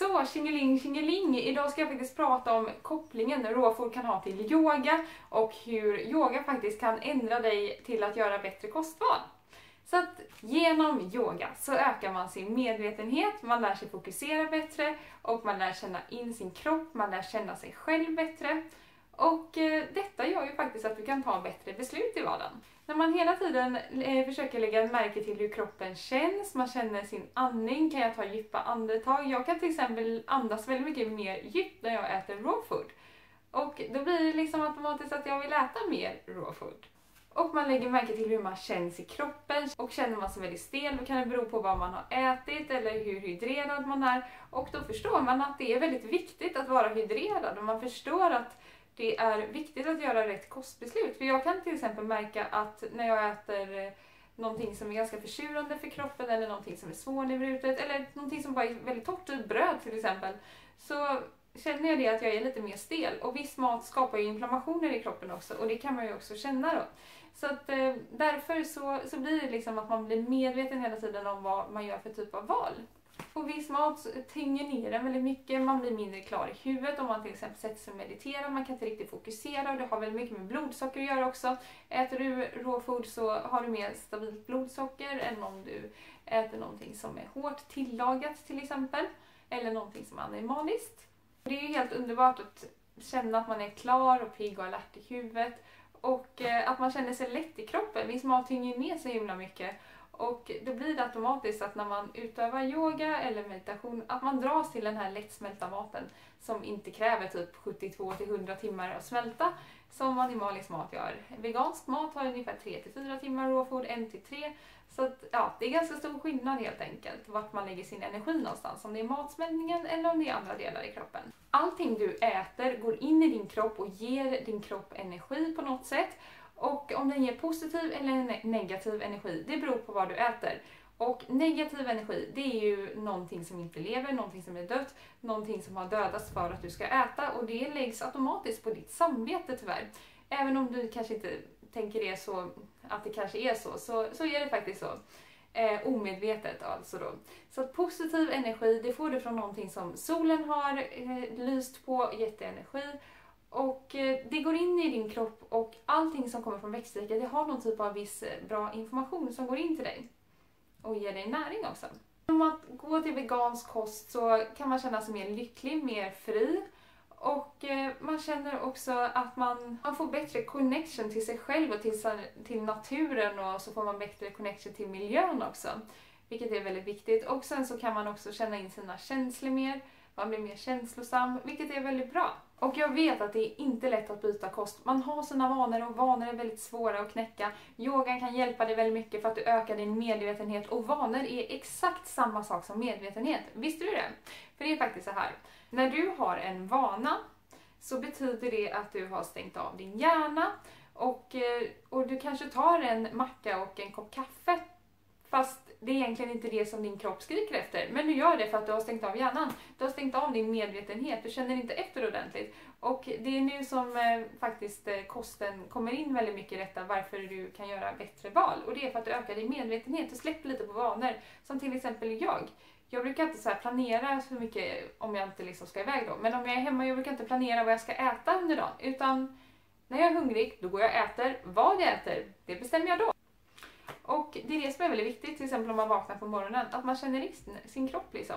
Så, tjingeling tjingeling! Idag ska jag faktiskt prata om kopplingen råfod kan ha till yoga och hur yoga faktiskt kan ändra dig till att göra bättre kostval. Så att genom yoga så ökar man sin medvetenhet, man lär sig fokusera bättre och man lär känna in sin kropp, man lär känna sig själv bättre. Och eh, detta gör ju faktiskt att du kan ta bättre beslut i vardagen. När man hela tiden eh, försöker lägga märke till hur kroppen känns, man känner sin andning, kan jag ta djupa andetag? Jag kan till exempel andas väldigt mycket mer djupt när jag äter raw food. Och då blir det liksom automatiskt att jag vill äta mer raw food. Och man lägger märke till hur man känns i kroppen. Och känner man sig väldigt stel då kan det bero på vad man har ätit eller hur hydrerad man är. Och då förstår man att det är väldigt viktigt att vara hydrerad och man förstår att det är viktigt att göra rätt kostbeslut. För jag kan till exempel märka att när jag äter eh, någonting som är ganska försurande för kroppen eller någonting som är svårnedbrutet eller någonting som bara är väldigt torrt, typ bröd till exempel, så känner jag det att jag är lite mer stel. Och viss mat skapar ju inflammationer i kroppen också och det kan man ju också känna då. Så att eh, därför så, så blir det liksom att man blir medveten hela tiden om vad man gör för typ av val. På viss mat tynger ner en väldigt mycket, man blir mindre klar i huvudet om man till exempel sätter sig och mediterar, man kan inte riktigt fokusera och det har väldigt mycket med blodsocker att göra också. Äter du råfod så har du mer stabilt blodsocker än om du äter någonting som är hårt tillagat till exempel, eller någonting som är animaliskt. Det är ju helt underbart att känna att man är klar och pigg och alert i huvudet och eh, att man känner sig lätt i kroppen. Viss mat tynger ner så himla mycket och då blir det automatiskt att när man utövar yoga eller meditation att man dras till den här lättsmälta maten som inte kräver typ 72 100 timmar att smälta som animalisk mat gör. Vegansk mat har ungefär 3-4 timmar råfod, 1-3. Så att, ja, det är ganska stor skillnad helt enkelt vart man lägger sin energi någonstans. Om det är matsmältningen eller om det är andra delar i kroppen. Allting du äter går in i din kropp och ger din kropp energi på något sätt. Och om den ger positiv eller negativ energi, det beror på vad du äter. Och negativ energi, det är ju någonting som inte lever, någonting som är dött, någonting som har dödats för att du ska äta och det läggs automatiskt på ditt samvete tyvärr. Även om du kanske inte tänker det så, att det kanske är så, så, så är det faktiskt så. Eh, omedvetet alltså då. Så att positiv energi, det får du från någonting som solen har eh, lyst på, jätteenergi. energi och eh, det går in i din kropp och allting som kommer från växtriket det har någon typ av viss eh, bra information som går in till dig. Och ger dig näring också. Genom att gå till vegansk kost så kan man känna sig mer lycklig, mer fri. Och eh, man känner också att man, man får bättre connection till sig själv och till, till naturen och så får man bättre connection till miljön också. Vilket är väldigt viktigt. Och sen så kan man också känna in sina känslor mer. Man blir mer känslosam, vilket är väldigt bra. Och jag vet att det är inte lätt att byta kost. Man har sina vanor och vanor är väldigt svåra att knäcka. Yogan kan hjälpa dig väldigt mycket för att du ökar din medvetenhet och vanor är exakt samma sak som medvetenhet. Visste du det? För det är faktiskt så här. När du har en vana så betyder det att du har stängt av din hjärna och, eh, och du kanske tar en macka och en kopp kaffe fast det är egentligen inte det som din kropp skriker efter. Men du gör det för att du har stängt av hjärnan. Du har stängt av din medvetenhet, du känner inte efter ordentligt. Och det är nu som eh, faktiskt eh, kosten kommer in väldigt mycket i detta, varför du kan göra bättre val. Och det är för att du ökar din medvetenhet, du släpper lite på vanor. Som till exempel jag. Jag brukar inte så planera så mycket om jag inte liksom ska iväg då. Men om jag är hemma, jag brukar inte planera vad jag ska äta under dagen. Utan när jag är hungrig, då går jag och äter. Vad jag äter, det bestämmer jag då. Det är det som är väldigt viktigt, till exempel om man vaknar på morgonen, att man känner in sin kropp liksom.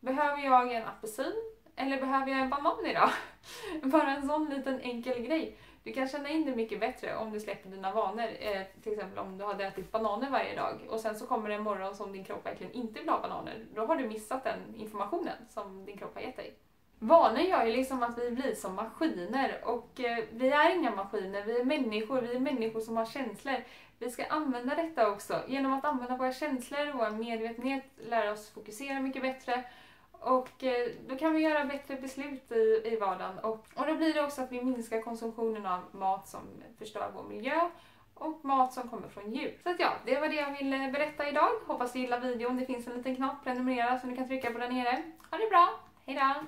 Behöver jag en apelsin? Eller behöver jag en banan idag? Bara en sån liten enkel grej. Du kan känna in det mycket bättre om du släpper dina vanor. Eh, till exempel om du hade ätit bananer varje dag och sen så kommer det en morgon som din kropp verkligen inte vill ha bananer. Då har du missat den informationen som din kropp har gett dig. Vanor gör ju liksom att vi blir som maskiner och eh, vi är inga maskiner, vi är människor, vi är människor som har känslor. Vi ska använda detta också. Genom att använda våra känslor, vår medvetenhet, lära oss fokusera mycket bättre. Och eh, då kan vi göra bättre beslut i, i vardagen. Och, och då blir det också att vi minskar konsumtionen av mat som förstör vår miljö och mat som kommer från djur. Så att ja, det var det jag ville berätta idag. Hoppas du gillar videon. Det finns en liten knapp, prenumerera, som du kan trycka på där nere. Ha det bra, hejdå!